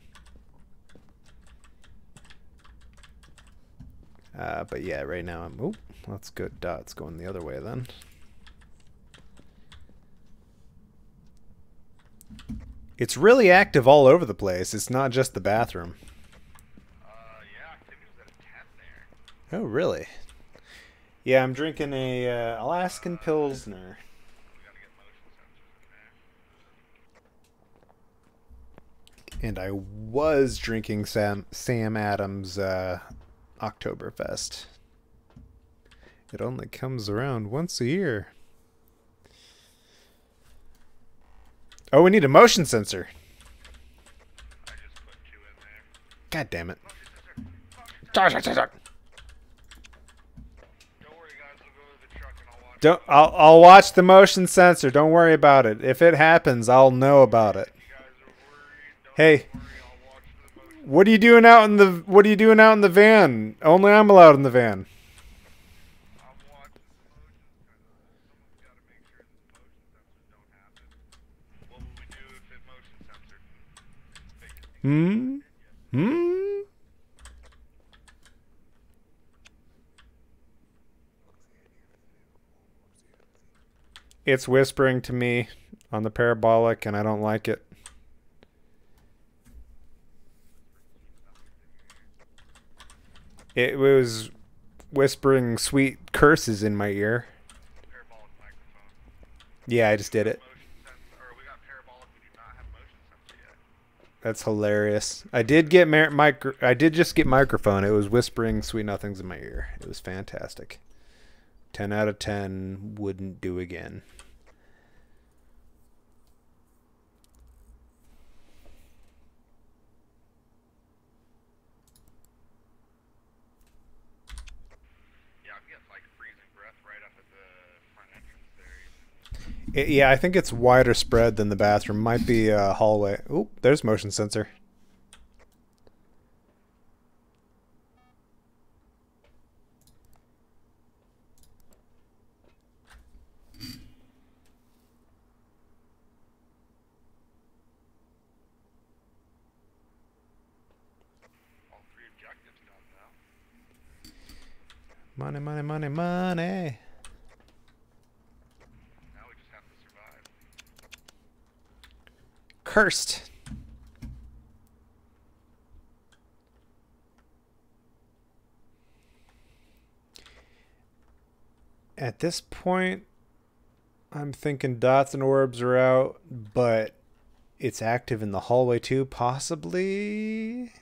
Uh, but yeah, right now I'm. Oh, that's good. Dots going the other way then. It's really active all over the place. It's not just the bathroom. Uh, yeah, activity was at a 10 there. Oh, really? Yeah, I'm drinking a uh, Alaskan Pilsner. We gotta get motion sensors in there. And I was drinking Sam Sam Adams uh, Oktoberfest. It only comes around once a year. Oh, we need a motion sensor. I just put two in there. God damn it. Motion sensor. Motion sensor. Don't worry, guys. We'll go to the truck and I'll watch. Don't I'll I'll watch the motion sensor. Don't worry about it. If it happens, I'll know about it. Hey, what are you doing out in the what are you doing out in the van? Only I'm allowed in the van. I'm watching the motion sensor. Someone's got to make sure that the motion sensors don't happen. What would we do if it motion censored? Fake it. Hmm? Hmm? It's whispering to me on the parabolic, and I don't like it. It was whispering sweet curses in my ear. Yeah, I just did it. That's hilarious. I did get micro- I did just get microphone. It was whispering sweet nothings in my ear. It was fantastic. 10 out of 10 wouldn't do again. Yeah, I'm getting like freezing breath right up at the front entrance there. It, yeah, I think it's wider spread than the bathroom. Might be a hallway. Oop, there's motion sensor. Money, money, money, money. cursed. At this point, I'm thinking dots and orbs are out, but it's active in the hallway too, possibly.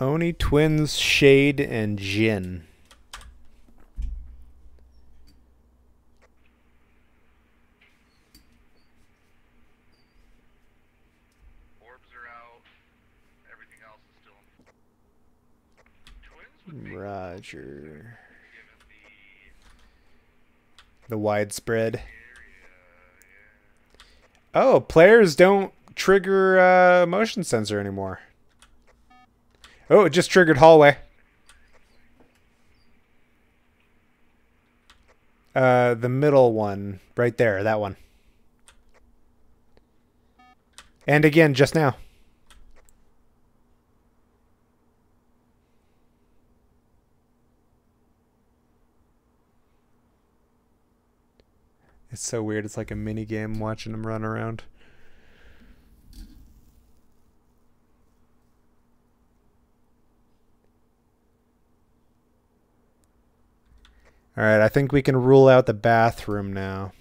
Oni twins, Shade, and Jinn. Orbs are out. Everything else is still. Twins would make Roger. given the The widespread. Oh, players don't trigger uh, motion sensor anymore. Oh, it just triggered hallway. Uh, the middle one, right there, that one. And again, just now. It's so weird. It's like a mini game watching them run around. All right, I think we can rule out the bathroom now.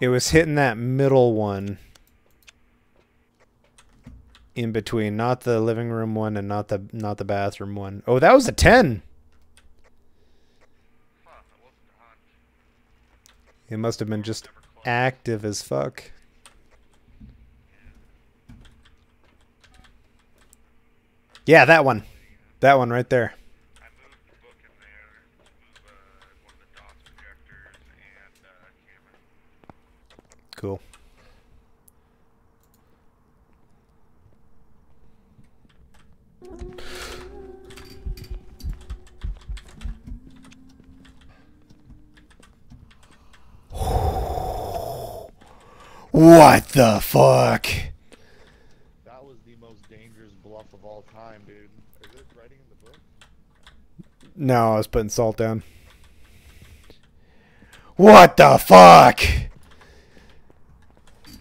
It was hitting that middle one in between, not the living room one and not the not the bathroom one. Oh, that was a 10. Huh, that wasn't a hunt. It must have been just active as fuck. Yeah, that one. That one right there. Cool. What the book in there to move uh, one of the DOTS projectors and uh, camera. Cool. What the fuck? That was the most dangerous bluff of all time, dude. Is it writing in the book? No, I was putting salt down. What the fuck?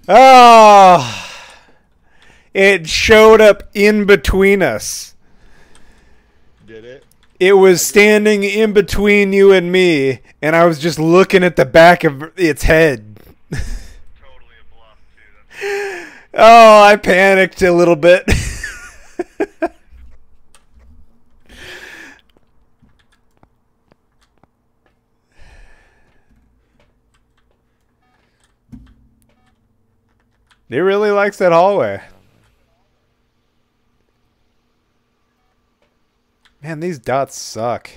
Oh! It showed up in between us. Did it? It was standing in between you and me, and I was just looking at the back of its head. Totally a bluff too. Oh, I panicked a little bit. it really likes that hallway. Man, these dots suck.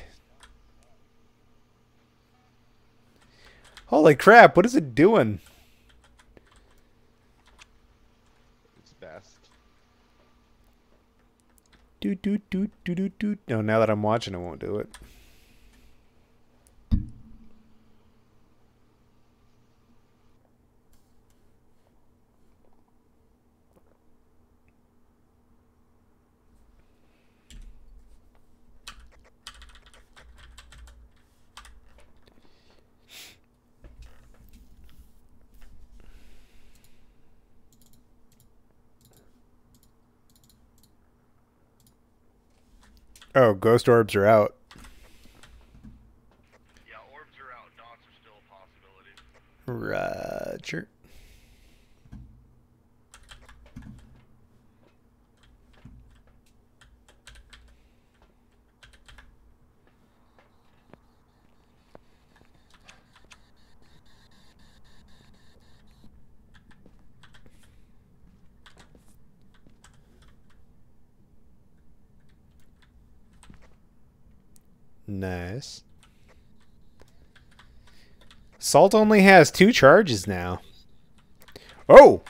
Holy crap, what is it doing? It's best. Do do do do do do. No, now that I'm watching, it won't do it. Oh, ghost orbs are out. yeah, orbs are out. Dots are still a possibility. Roger. Nice. Salt only has two charges now. Oh!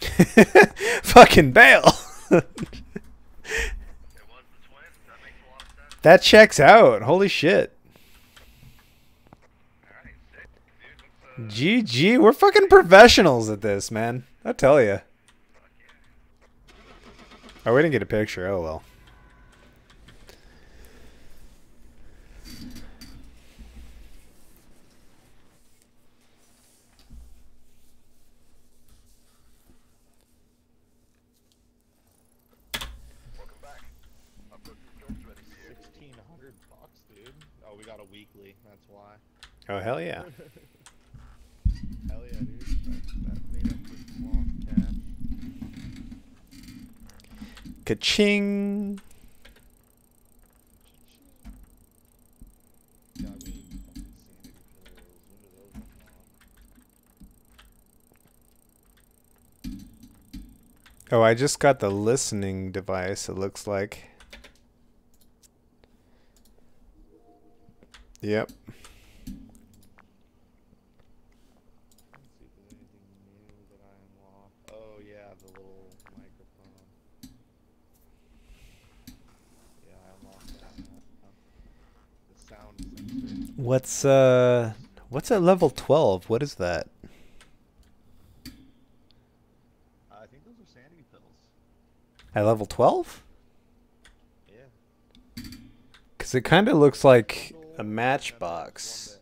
Fucking bail. That checks out. Holy shit. GG. We're fucking professionals at this, man. I'll tell you. Oh, we didn't get a picture. Oh well. Sixteen hundred bucks, dude. Oh, we got a weekly. That's why. Oh hell yeah. Hell yeah, dude. That, that made up for lost cash. Ka-ching. Yeah, we need fucking sanity pills. When do those unlock? Oh, I just got the listening device. It looks like. Yep. Let's see if there's anything new that I unlocked. Oh yeah, the little microphone. Yeah, I unlocked that. now. The sound sensor. What's uh what's at level 12? What is that? I think those are sanity pills. At level 12? Yeah. Cuz it kind of looks like a matchbox.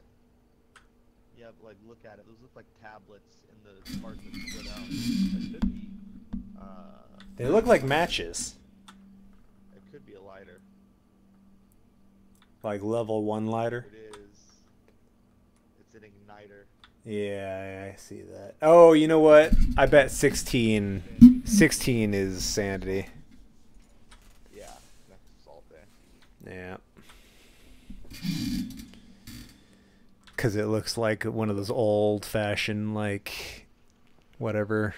Yeah, but, like look at it. Those look like tablets in the part that split out. That could be. Uh, They look like matches. it could be a lighter. Like level 1 lighter. It is. It's an igniter. Yeah, I see that. Oh, you know what? I bet 16 16 is sanity. Yeah, that's salt there. Yeah. Cuz it looks like one of those old-fashioned like whatever.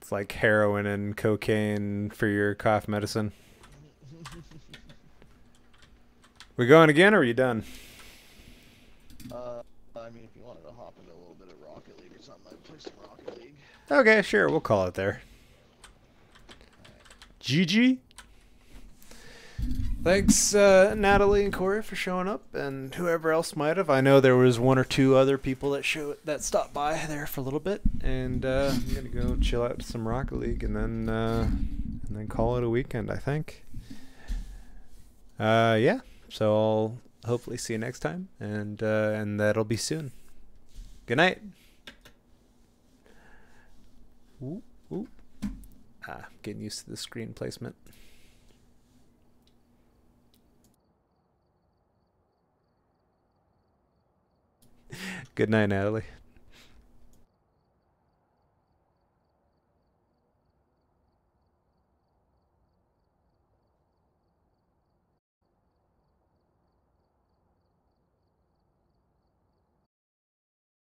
It's like heroin and cocaine for your cough medicine. We going again or are you done? Uh, I mean, if you wanted to hop into a little bit of Rocket League or something, I'd play some Rocket League. Okay, sure, we'll call it there. GG. Thanks, uh, Natalie and Corey, for showing up, and whoever else might have. I know there was one or two other people that show that stopped by there for a little bit, and uh, I'm gonna go chill out to some Rocket League, and then uh, and then call it a weekend. I think. Uh, yeah. So I'll hopefully see you next time, and uh, and that'll be soon. Good night. Ooh, ooh. Ah, getting used to the screen placement. Good night, Natalie.